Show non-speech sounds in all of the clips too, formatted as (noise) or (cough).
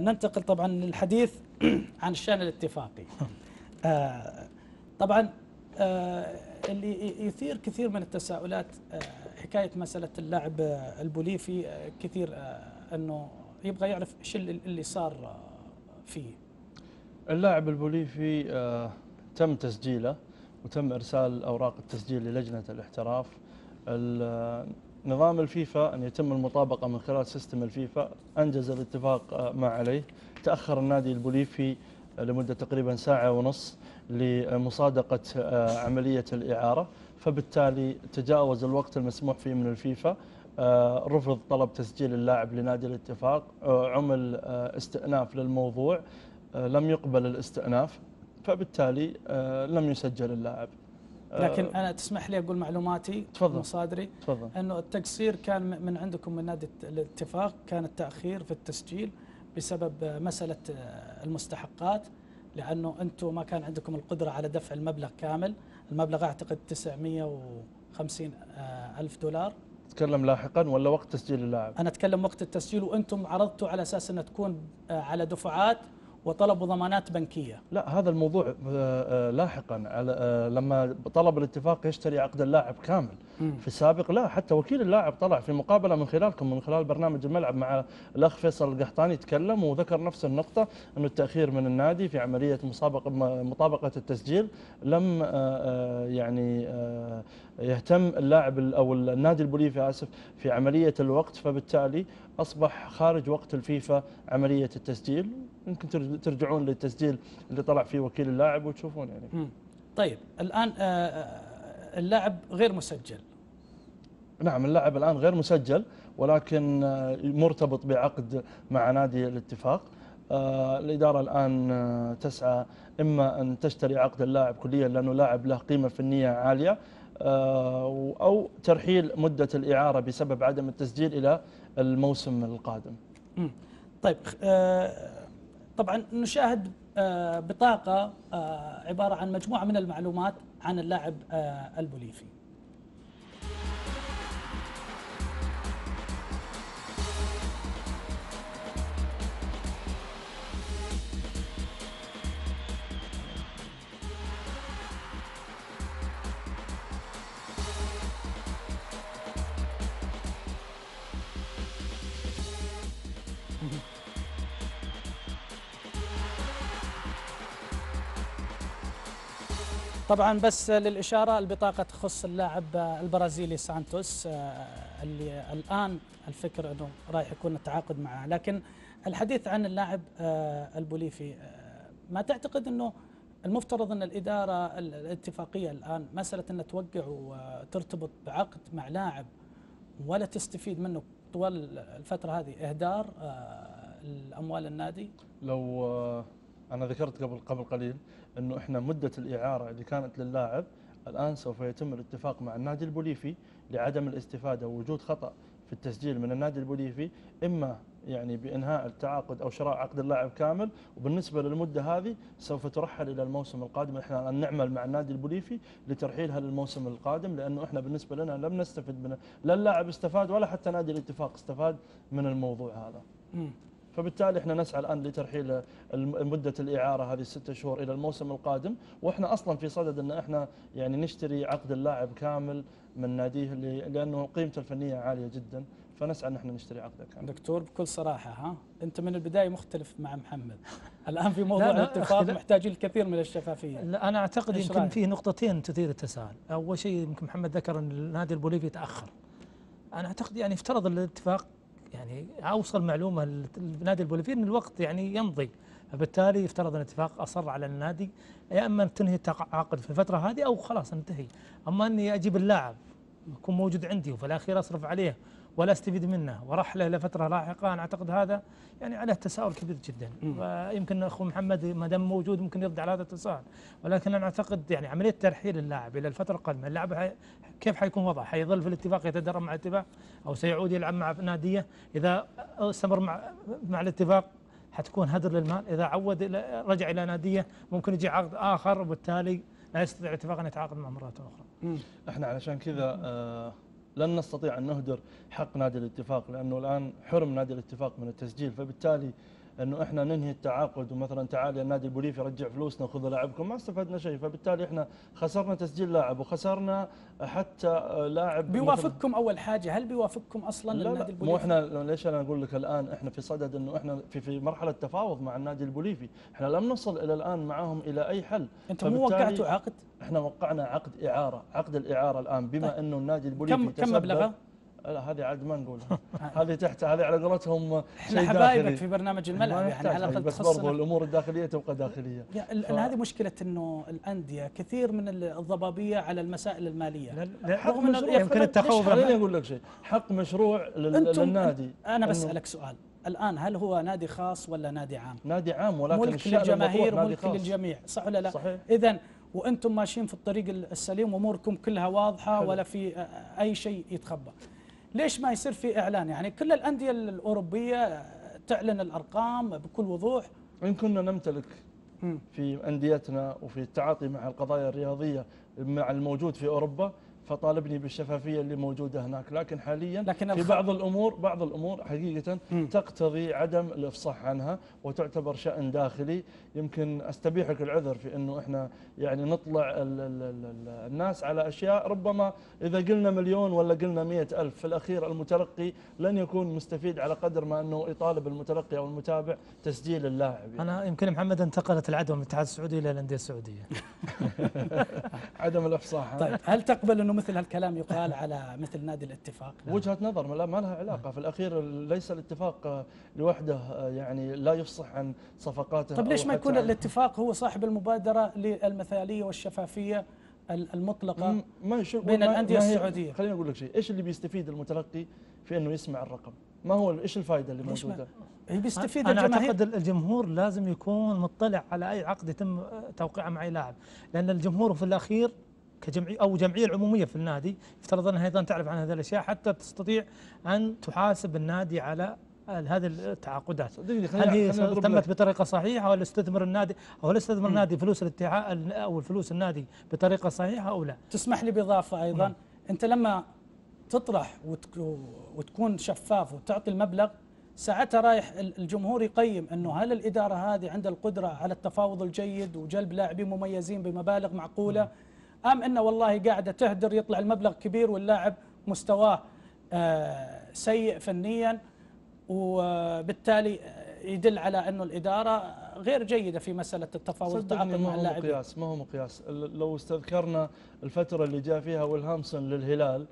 ننتقل طبعا للحديث عن الشأن الاتفاقي. (laughs) آه، طبعا آه، اللي يثير كثير من التساؤلات آه، حكاية مسألة اللاعب البوليفي كثير إنه يبغى يعرف إيش اللي صار فيه. اللاعب البوليفي تم تسجيله وتم إرسال أوراق التسجيل للجنة الإحتراف. ال- نظام الفيفا أن يتم المطابقة من خلال system الفيفا أنجز الاتفاق آه، ما عليه. تأخر النادي البوليفي آه، لمدة تقريبا ساعة ونص لمصادقة آه، عملية الإعارة. فبالتالي تجاوز الوقت المسموح فيه من الفيفا رفض طلب تسجيل اللاعب لنادي الاتفاق عمل استئناف للموضوع لم يقبل الاستئناف. فبالتالي لم يسجل اللاعب. لكن أنا تسمح لي أقول معلوماتي تفضل. مصادري تفضل. إنه التقصير كان من عندكم من نادي الاتفاق كان التأخير في التسجيل بسبب آه، مسألة آه، المستحقات لأنه أنتم ما كان عندكم القدرة على دفع المبلغ كامل. المبلغ أعتقد 950 آه، ألف دولار. تكلم لاحقا ولا وقت تسجيل اللاعب؟ أنا أتكلم وقت التسجيل وأنتم عرضتوا على أساس إنها تكون آه، على دفعات وطلبوا ضمانات بنكية. لا هذا الموضوع آه، آه، لاحقا. على آه، لما طلب الاتفاق يشتري عقد اللاعب كامل. في السابق لا حتى وكيل اللاعب طلع في مقابلة من خلالكم من خلال برنامج الملعب مع الأخ فيصل القحطاني تكلم وذكر نفس النقطة إنه التأخير من النادي في عملية مسابقة مطابقة التسجيل لم يعني يهتم اللاعب ال- أو النادي البوليفي آسف في عملية الوقت. فبالتالي أصبح خارج وقت الفيفا عملية التسجيل. يمكن ترج- ترجعون للتسجيل اللي طلع فيه وكيل اللاعب وتشوفون يعني مم. طيب الآن آه، آه، اللاعب غير مسجل نعم اللاعب الآن غير مسجل ولكن آه، مرتبط بعقد مع نادي الاتفاق الإدارة الآن تسعى إما أن تشتري عقد اللاعب كليا لأنه لاعب له قيمة فنية عالية أو ترحيل مدة الإعارة بسبب عدم التسجيل إلى الموسم القادم. طيب طبعا نشاهد آه، بطاقة آه، عبارة عن مجموعة من المعلومات عن اللاعب آه، البوليفي. طبعا بس للإشارة البطاقة تخص اللاعب البرازيلي سانتوس آه، اللي الآن الفكر أنه رايح يكون التعاقد معه. لكن الحديث عن اللاعب آه، البوليفي آه، ما تعتقد أنه المفترض أن الإدارة ال- الاتفاقية الآن مسألة أن توقع وترتبط بعقد مع لاعب ولا تستفيد منه طوال الفترة هذه إهدار آه، الأموال النادي؟ لو أنا ذكرت قبل قبل قليل أنه إحنا مدة الإعارة اللي كانت للاعب الآن سوف يتم الاتفاق مع النادي البوليفي لعدم الاستفادة ووجود خطأ في التسجيل من النادي البوليفي إما يعني بإنهاء التعاقد أو شراء عقد اللاعب كامل وبالنسبة للمدة هذه سوف ترحل إلى الموسم القادم إحنا الآن نعمل مع النادي البوليفي لترحيلها للموسم القادم لأنه إحنا بالنسبة لنا لم نستفد من لا اللاعب استفاد ولا حتى نادي الاتفاق استفاد من الموضوع هذا. فبالتالي إحنا نسعى الآن لترحيل مده الإعارة هذه الستة شهور إلى الموسم القادم وإحنا أصلا في صدد إن إحنا يعني نشتري عقد اللاعب كامل من ناديه اللي- لأنه قيمته الفنية عالية جدا فنسعى إن إحنا نشتري عقده كامل. دكتور بكل صراحة ها أنت من البداية مختلف مع محمد (laughs) الآن في موضوع لا، لا، الاتفاق. محتاجين الكثير من الشفافية لا أنا أعتقد يمكن؟ في نقطتين تثير التساؤل، أول شيء يمكن محمد ذكر إن النادي البوليفي تأخر. أنا أعتقد يعني افترض الاتفاق يعني أوصل معلومة للنادي البوليفي إن الوقت يعني يمضي، فبالتالي يفترض الاتفاق أصر على النادي يا إما تنهي التعاقد في الفترة هذه أو خلاص انتهي، أما أني أجيب اللاعب يكون موجود عندي وفي الأخير أصرف عليه. ولا استفيد منه ورحله لفترة لاحقة أنا أعتقد هذا يعني عليه تساؤل كبير جدا. ويمكن أخو محمد ما دام موجود ممكن يرد على هذا التساؤل ولكن أنا أعتقد يعني عملية ترحيل اللاعب إلى الفترة القادمة اللاعب حي كيف حيكون وضعه؟ حيظل في الاتفاق يتدرب مع الاتفاق أو سيعود يلعب مع ناديه إذا استمر مع مع الاتفاق حتكون هدر للمال إذا عود إلى رجع إلى ناديه ممكن يجي عقد آخر وبالتالي لا يستطيع الاتفاق أن يتعاقد معه مره أخرى. إحنا علشان كذا آه لن نستطيع أن نهدر حق نادي الاتفاق لأنه الآن حرم نادي الاتفاق من التسجيل فبالتالي إنه إحنا ننهي التعاقد ومثلا تعال يا النادي البوليفي رجع فلوسنا وخذ لاعبكم ما استفدنا شيء. فبالتالي إحنا خسرنا تسجيل لاعب وخسرنا حتى لاعب بيوافقكم أول حاجة هل بيوافقكم أصلا لا النادي لا. البوليفي مو إحنا ليش أنا أقول لك الآن إحنا في صدد إنه إحنا في في مرحلة تفاوض مع النادي البوليفي، إحنا لم نصل إلى الآن معهم إلى أي حل، أنتم مو وقعتوا عقد؟ إحنا وقعنا عقد إعارة، عقد الإعارة الآن. بما طيب. إنه النادي البوليفي كم كم مبلغه؟ لا هذه عاد ما نقولها (laughs) هذه تحت هذه على قولتهم إحنا شيء حبايبك. في برنامج الملعب يعني على الاقل بس برضو الأمور الداخلية تبقى داخلية. ف- هذه مشكلة إنه الأندية كثير من الضبابية على المسائل المالية. لا- لا- حق رغم مشروع يمكن التخوف. خليني أقول لك شيء. حق مشروع للنادي. أنا بسالك سؤال. الآن هل هو نادي خاص ولا نادي عام؟ نادي عام ولكن ملك للجماهير ملك. للجميع. صح ولا لا؟ صحيح. اذا وأنتم ماشيين في الطريق السليم اموركم كلها واضحة حلو. ولا في أي شيء يتخبى. ليش ما يصير في إعلان يعني كل الأندية الأوروبية تعلن الأرقام بكل وضوح إن كنا نمتلك. في أنديتنا وفي التعاطي مع القضايا الرياضية مع الموجود في أوروبا فطالبني بالشفافية اللي موجودة هناك لكن حاليا لكن في بعض الأمور بعض الأمور حقيقه. تقتضي عدم الإفصاح عنها وتعتبر شأن داخلي يمكن أستبيحك العذر في إنه إحنا يعني نطلع ال ال ال ال الناس على أشياء ربما إذا قلنا مليون ولا قلنا مئة ألف في الأخير المتلقي لن يكون مستفيد على قدر ما إنه يطالب المتلقي أو المتابع تسجيل اللاعب يعني. أنا يمكن محمد انتقلت العدوى من الاتحاد السعودي إلى الأندية السعودية (laughs) عدم الإفصاح طيب هل تقبل إنه مثل هالكلام يقال على مثل نادي الاتفاق؟ وجهة نظر لا ما لها علاقة. في الأخير ليس الاتفاق آه، لوحده آه، يعني لا يفصح عن صفقاته طيب ليش ما يكون الاتفاق هو صاحب المبادرة للمثالية والشفافية ال- المطلقة ما بين ما- الأندية ما هي- السعودية. خليني أقول لك شيء. إيش اللي بيستفيد المتلقي في إنه يسمع الرقم؟ ما هو إيش الفائده اللي موجودة؟ هي بيستفيد أنا الجماهير. أعتقد الجمهور لازم يكون مطلع على أي عقد يتم توقيعه مع أي لاعب. لأن الجمهور في الأخير كجمعيه أو جمعية العمومية في النادي يفترض أنها أيضا تعرف عن هذه الأشياء حتى تستطيع أن تحاسب النادي على هذه التعاقدات هل هي تمت. بطريقة صحيحة ولا استثمر النادي أو هل استثمر النادي فلوس الاتحاد أو فلوس النادي بطريقة صحيحة أو لا؟ تسمح لي بإضافة أيضا نعم. أنت لما تطرح وتك- وتكون شفاف وتعطي المبلغ ساعتها رايح ال- الجمهور يقيم إنه هل الإدارة هذه عندها القدرة على التفاوض الجيد وجلب لاعبين مميزين بمبالغ معقولة أم إنه والله قاعدة تهدر يطلع المبلغ كبير واللاعب مستواه آه، سيء فنيا وبالتالي يدل على إنه الإدارة غير جيدة في مسألة التفاوض ما مع هو اللاعبين. مقياس ما هو مقياس. لو استذكرنا الفترة اللي جاء فيها ويلهامسون للهلال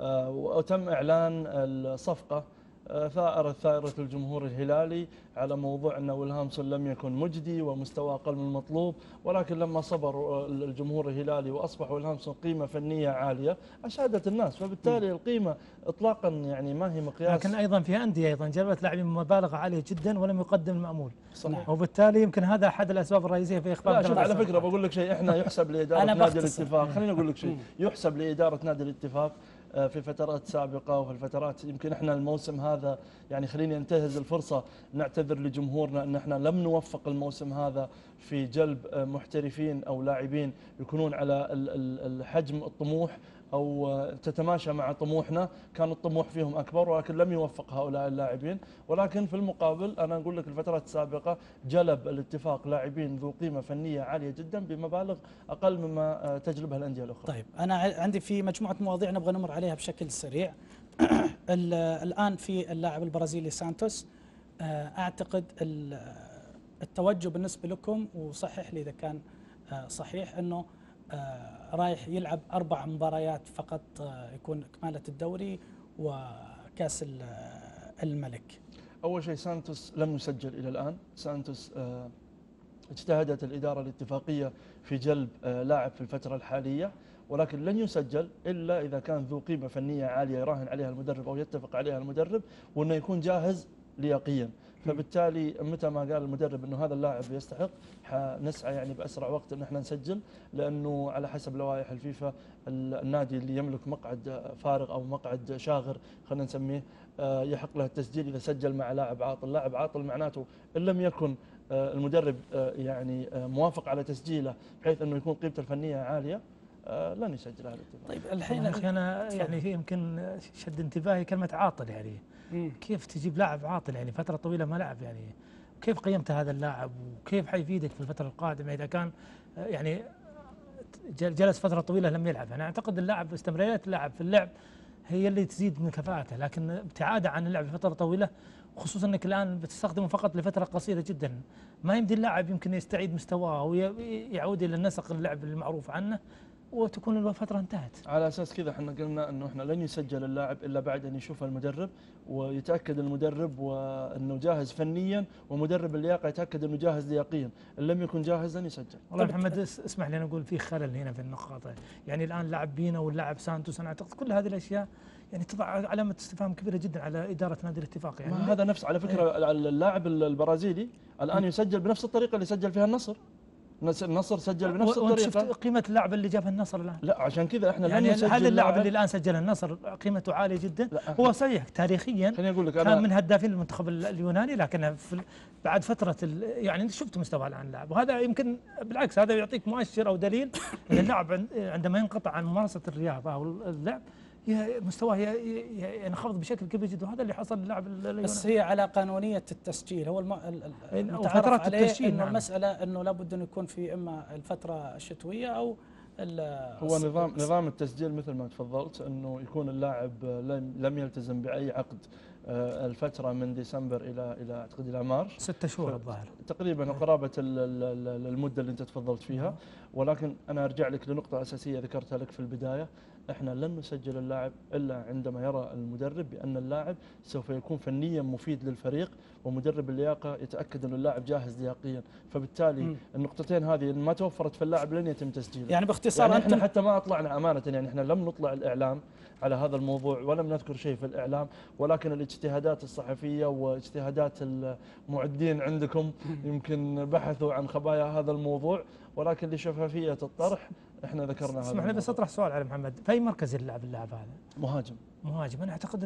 آه، وتم إعلان الصفقة آه، ثائرت ثائرة الجمهور الهلالي على موضوع أن ويلهامسون لم يكن مجدي ومستوى أقل من المطلوب ولكن لما صبر الجمهور الهلالي وأصبح ويلهامسون قيمة فنية عالية أشادت الناس فبالتالي القيمة إطلاقا يعني ما هي مقياس. لكن أيضا في أندية أيضا جلبت لاعبين بمبالغ عالية جدا ولم يقدم المأمول. صحيح. وبالتالي يمكن هذا أحد الأسباب الرئيسية في اخفاق لا شوف على فكرة بقول لك شيء إحنا يحسب أنا نادي. الاتفاق. خليني أقول لك شيء يحسب لإدارة نادي الاتفاق في فترات سابقة وفي الفترات يمكن إحنا الموسم هذا يعني خليني انتهز الفرصة نعتذر لجمهورنا إن إحنا لم نوفق الموسم هذا في جلب آه، محترفين أو لاعبين يكونون على ال- ال- الحجم الطموح آه، تتماشى مع طموحنا. كان الطموح فيهم أكبر ولكن لم يوفق هؤلاء اللاعبين. ولكن في المقابل أنا أقول لك الفترات السابقة جلب الاتفاق لاعبين ذو قيمة فنية عالية جدا بمبالغ أقل مما تجلبها الأندية الأخرى. طيب أنا ع- عندي في مجموعة مواضيع نبغى نمر عليها بشكل سريع. (clears throat) ال- الآن في اللاعب البرازيلي سانتوس. آه، أعتقد ال- التوجه بالنسبة لكم وصحح لي إذا كان آه، صحيح آه، رايح يلعب أربع مباريات فقط آه، يكون كماله الدوري وكأس ال- الملك. أول شيء سانتوس لم يسجل إلى الآن. سانتوس آه، اجتهدت الإدارة الاتفاقية في جلب آه، لاعب في الفترة الحالية ولكن لن يسجل إلا إذا كان ذو قيمة فنية عالية يراهن عليها المدرب أو يتفق عليها المدرب وأنه يكون جاهز لياقيا فبالتالي متى ما قال المدرب إنه هذا اللاعب يستحق حنسعى يعني بأسرع وقت إن إحنا نسجل لأنه على حسب لوائح الفيفا ال- النادي اللي يملك مقعد فارغ أو مقعد شاغر خلينا نسميه آه، يحق له التسجيل إذا سجل مع لاعب عاطل، لاعب عاطل معناته إن لم يكن آه، المدرب آه، يعني موافق على تسجيله بحيث إنه يكون قيمته الفنية عالية لن يسجل هذا الاتفاق. طيب الحين أخي أنا. يعني يمكن شد انتباهي كلمة عاطل يعني. كيف تجيب لاعب عاطل يعني فترة طويلة ما لعب يعني؟ كيف قيمت هذا اللاعب؟ وكيف حيفيدك في الفترة القادمة إذا كان آه، يعني جل- جلس فترة طويلة لم يلعب. أنا أعتقد اللاعب استمرارية اللاعب في اللعب هي اللي تزيد من كفاءته لكن ابتعاده عن اللعب لفتره طويلة خصوصا إنك الآن بتستخدمه فقط لفترة قصيرة جدا ما يمدي اللاعب يمكن يستعيد مستواه ويعود إلى النسق اللعب المعروف عنه. وتكون الفترة انتهت. على أساس كذا إحنا قلنا إنه إحنا لن يسجل اللاعب إلا بعد أن يشوف المدرب ويتأكد المدرب وإنه جاهز فنيا ومدرب اللياقة يتأكد إنه جاهز لياقيا. إن لم يكن جاهزا يسجل. والله محمد اس- اسمح لي أنا أقول في خلل هنا في النقاط. يعني الآن لاعب بينا واللاعب سانتوس أنا أعتقد كل هذه الأشياء يعني تضع علامة استفهام كبيرة جدا على إدارة نادي الاتفاق. يعني هذا نفس على فكرة اللاعب البرازيلي الآن يسجل بنفس الطريقة اللي سجل فيها النصر. النصر سجل بنفس وانت شفت الطريقة قيمة اللاعب اللي جابها النصر الآن؟ لا عشان كذا إحنا يعني نسجل هل اللاعب لاعب- اللي الآن سجل النصر قيمته عالية جدا؟ هو صحيح تاريخيا خليني أقول لك كان أنا من هدافين المنتخب ال- اليوناني لكن في بعد فترة يعني أنت شفت مستوى الآن اللاعب وهذا يمكن بالعكس هذا يعطيك مؤشر أو دليل إن اللاعب عند- عندما ينقطع عن ممارسة الرياضة أو اللعب مستواه ي- ي- ينخفض بشكل كبير جدا. وهذا اللي حصل للاعب بس هي على قانونية التسجيل. هو الم... فترات عليه التسجيل، إنه نعم. المسألة إنه لابد إنه يكون في إما الفترة الشتوية أو ال- هو نظام نظام التسجيل مثل ما تفضلت إنه يكون اللاعب لم لم يلتزم بأي عقد. آه، الفترة من ديسمبر إلى إلى أعتقد إلى مارس. ستة شهور الظاهر. تقريبا قرابة ال- ال- ال- المدة اللي أنت تفضلت فيها. ولكن أنا أرجع لك لنقطة أساسية ذكرتها لك في البداية. إحنا لن نسجل اللاعب إلا عندما يرى المدرب بأن اللاعب سوف يكون فنيا مفيد للفريق ومدرب اللياقة يتأكد أن اللاعب جاهز لياقيا. فبالتالي. النقطتين هذه ما توفرت في اللاعب لن يتم تسجيله. يعني باختصار يعني إحنا حتى ما أطلعنا أمانة يعني إحنا لم نطلع الإعلام على هذا الموضوع ولم نذكر شيء في الإعلام ولكن الاجتهادات الصحفية واجتهادات المعدين عندكم يمكن بحثوا عن خبايا هذا الموضوع ولكن لشفافية الطرح إحنا ذكرنا هذا اسمح لي بس. أطرح سؤال على محمد في اي مركز يلعب اللاعب هذا؟ مهاجم مهاجم أنا أعتقد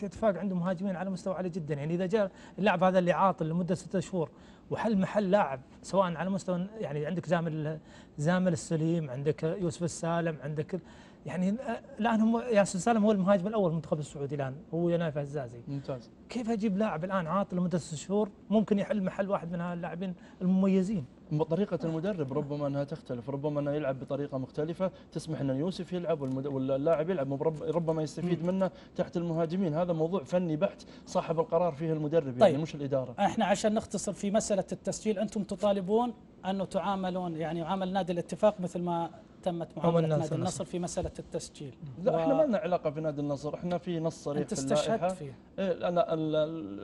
الاتفاق عنده مهاجمين على مستوى عالي جدا يعني إذا جاء اللاعب هذا اللي عاطل لمدة ستة شهور وحل محل لاعب سواء على مستوى يعني عندك زامل زامل السليم عندك يوسف السالم عندك يعني الان هم ياسر السالم هو المهاجم الأول المنتخب السعودي الآن هو ينايف الزازي ممتاز كيف أجيب لاعب الآن عاطل لمدة ست شهور ممكن يحل محل واحد من هاللاعبين المميزين طريقة المدرب ربما أنها تختلف، ربما أنه يلعب بطريقة مختلفة تسمح أن يوسف يلعب. واللاعب يلعب ربما يستفيد منه تحت المهاجمين، هذا موضوع فني بحت صاحب القرار فيه المدرب يعني طيب. مش الإدارة. إحنا عشان نختصر في مسألة التسجيل أنتم تطالبون أنه تعاملون يعني يعامل نادي الاتفاق مثل ما تمت معاملة نادي النصر. النصر. في مسألة التسجيل. لا و- إحنا ما لنا علاقة في نادي النصر، إحنا في نص صريح أنت في استشهدت اللائحة. فيه. إيه أنا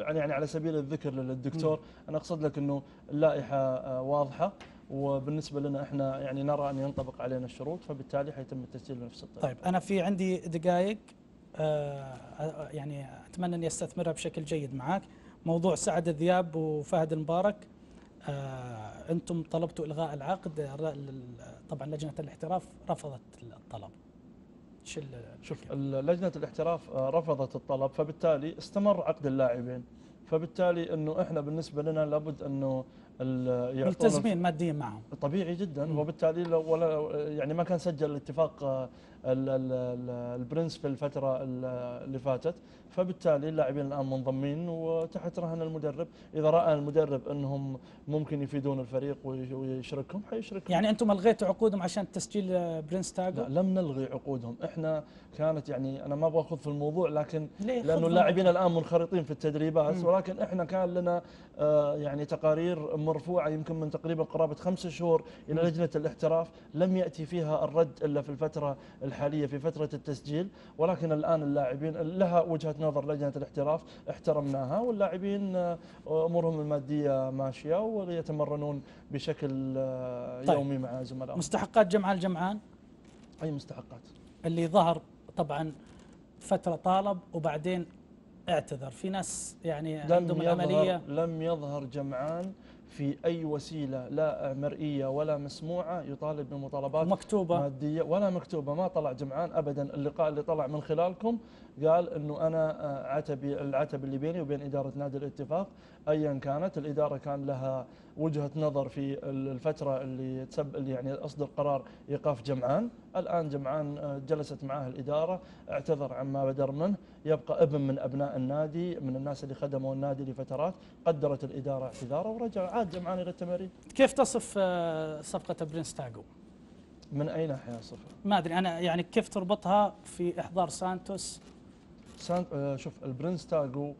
يعني يعني على سبيل الذكر للدكتور أنا أقصد لك إنه اللائحة آه، واضحة. وبالنسبة لنا إحنا يعني نرى أن ينطبق علينا الشروط فبالتالي حيتم التسجيل بنفس الطريقة. طيب أنا في عندي دقائق آه، يعني أتمنى اني استثمرها بشكل جيد معك موضوع سعد الذياب وفهد المبارك. أنتم طلبتوا إلغاء العقد طبعا لجنة الاحتراف رفضت الطلب. شو ال- شوف لجنة الاحتراف آه، رفضت الطلب فبالتالي استمر عقد اللاعبين. فبالتالي إنه إحنا بالنسبة لنا لابد إنه ملتزمين ماديا معهم طبيعي جدا مم. وبالتالي لو ولا يعني ما كان سجل الاتفاق آه، ال- ال- ال- البرنس في الفترة ال- اللي فاتت فبالتالي اللاعبين الآن منضمين وتحت رهن المدرب إذا رأى المدرب أنهم ممكن يفيدون الفريق وي- ويشركهم حيشركهم يعني أنتم ألغيتوا عقودهم عشان تسجيل آه، برنس تاجو لا لم نلغي عقودهم إحنا كانت يعني أنا ما أبغى أخوض في الموضوع لكن لأنه اللاعبين. الآن منخرطين في التدريبات. ولكن إحنا كان لنا آه، يعني تقارير مرفوعة يمكن من تقريبا قرابة خمسة شهور إلى مم. لجنة الاحتراف لم يأتي فيها الرد إلا في الفترة الحالية في فترة التسجيل. ولكن الآن اللاعبين لها وجهة نظر لجنة الاحتراف احترمناها واللاعبين آه، أمورهم المادية ماشية ويتمرنون بشكل آه، طيب. يومي مع زملائهم. مستحقات جمعان الجمعان؟ أي مستحقات. اللي ظهر طبعا فترة طالب وبعدين اعتذر. في ناس يعني عندهم يظهر العملية لم يظهر جمعان. في أي وسيلة لا مرئية ولا مسموعة يطالب بمطالبات مكتوبة. مادية ولا مكتوبة. ما طلع جمعان ابدا. اللقاء اللي طلع من خلالكم قال إنه أنا آه، عتبي العتب اللي بيني وبين إدارة نادي الاتفاق ايا كانت الإدارة كان لها وجهة نظر في الفترة اللي تسب اللي يعني أصدر قرار إيقاف جمعان. الآن جمعان آه، جلست معاه الإدارة اعتذر عما بدر منه. يبقى ابن من أبناء النادي من الناس اللي خدموا النادي لفترات. قدرت الإدارة اعتذاره ورجع. عاد جمعان إلى التمارين كيف تصف آه، صفقة برنس تاجو من أي ناحية صفر ما أدري. أنا يعني كيف تربطها في إحضار سانتوس؟ سان آه، شوف البرنس تاجو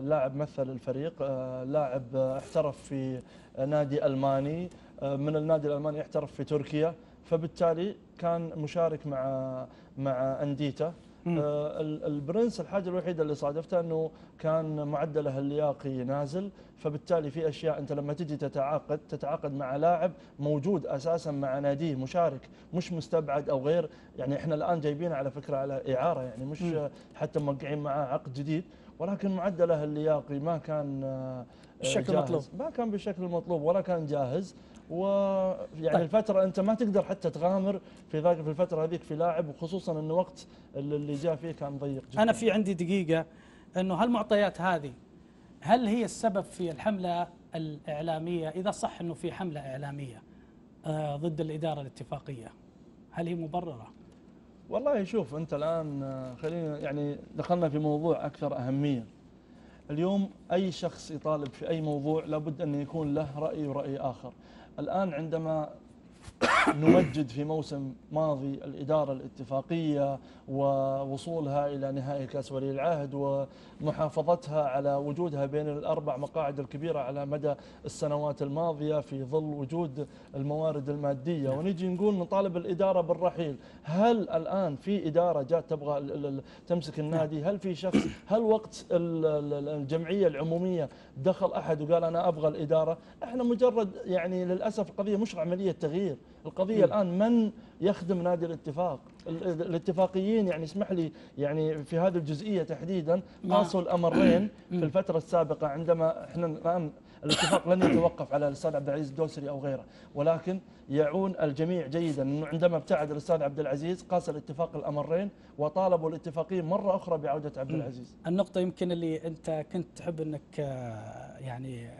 لاعب مثل الفريق آه، لاعب آه، احترف في نادي ألماني آه، من النادي الألماني احترف في تركيا فبالتالي كان مشارك مع مع انديته. آه، البرنس الحاجة الوحيدة اللي صادفتها إنه كان معدله اللياقي نازل فبالتالي في أشياء أنت لما تجي تتعاقد تتعاقد مع لاعب موجود أساسا مع ناديه مشارك مش مستبعد أو غير يعني إحنا الآن جايبينه على فكرة على إعارة يعني مش. آه، حتى موقعين معاه عقد جديد ولكن معدله اللياقي ما كان آه، بالشكل جاهز. المطلوب. ما كان بالشكل المطلوب ولا كان جاهز ويعني طيب. طيب. الفترة أنت ما تقدر حتى تغامر في ذاك في الفترة هذيك في لاعب وخصوصا انه وقت اللي اللي جاء فيه كان ضيق جدا أنا في عندي دقيقة إنه هالمعطيات هذه هل هي السبب في الحملة الإعلامية إذا صح إنه في حملة إعلامية آه، ضد الإدارة الاتفاقية هل هي مبررة والله شوف انت الآن آه، خلينا يعني دخلنا في موضوع أكثر أهمية. اليوم أي شخص يطالب في أي موضوع لابد أن يكون له رأي ورأي آخر. الآن عندما (coughs) نمجد في موسم ماضي الإدارة الاتفاقية ووصولها إلى نهائي كأس ولي العهد ومحافظتها على وجودها بين الأربع مقاعد الكبيرة على مدى السنوات الماضية في ظل وجود الموارد المادية. ونجي نقول نطالب الإدارة بالرحيل. هل الآن في إدارة جات تبغى تمسك النادي؟ هل في شخص هل وقت ال- ال- الجمعية العمومية دخل أحد وقال أنا أبغى الإدارة؟ إحنا مجرد يعني للأسف القضية مش عملية تغيير. القضية الآن من يخدم نادي الاتفاق؟ ال- ال- الاتفاقيين يعني اسمح لي يعني في هذه الجزئية تحديدا قاسوا الأمرين في الفترة السابقة عندما إحنا الآن الاتفاق لن يتوقف على الاستاذ عبد العزيز الدوسري أو غيره ولكن يعون الجميع جيدا إنه عندما ابتعد الاستاذ عبد العزيز قاس الاتفاق الأمرين وطالبوا الاتفاقيين مرة أخرى بعودة عبد العزيز. النقطة يمكن اللي أنت كنت تحب أنك آه، يعني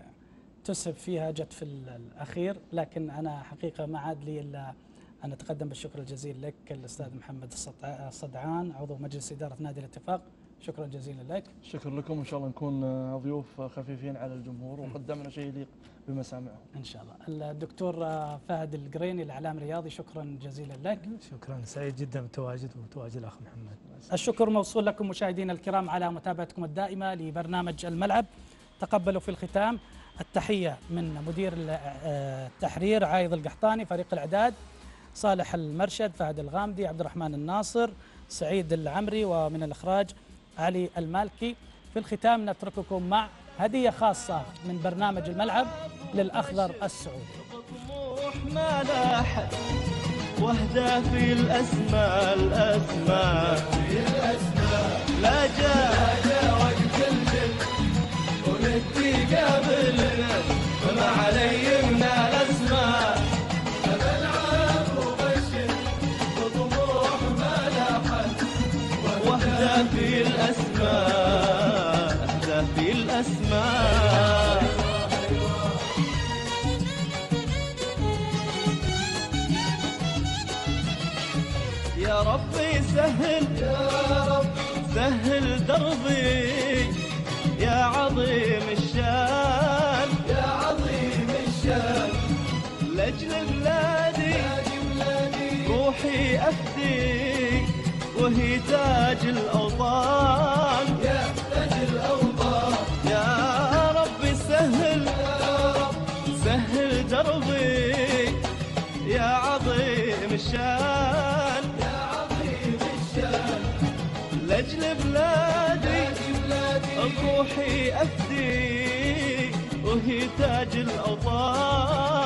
تسهب فيها جت في ال- الأخير لكن أنا حقيقة ما عاد لي إلا أن أتقدم بالشكر الجزيل لك الأستاذ محمد الصدع- الصدعان عضو مجلس إدارة نادي الاتفاق. شكرا جزيلا لك. شكرا لكم وان شاء الله نكون ضيوف خفيفين على الجمهور وقدمنا شيء يليق بمسامعهم إن شاء الله. الدكتور فهد القريني الإعلام الرياضي شكرا جزيلا لك. شكرا سعيد جدا بالتواجد وتواجد الأخ محمد. الشكر موصول لكم مشاهدينا الكرام على متابعتكم الدائمة لبرنامج الملعب. تقبلوا في الختام. التحية من مدير ال- آه، التحرير عايض القحطاني فريق الإعداد صالح المرشد فهد الغامدي عبد الرحمن الناصر سعيد العمري ومن الإخراج علي المالكي. في الختام نترككم مع هدية خاصة من برنامج الملعب للأخضر السعودي. ما لاح واهدى في الاسماء الاسماء لا جاء روحي افدي وهي تاج الأوطان. يا تاج الأوطان. يا ربي سهل يا رب سهل دربي يا عظيم الشان. يا عظيم الشان. لاجل بلادي بروحي افدي وهي تاج الأوطان.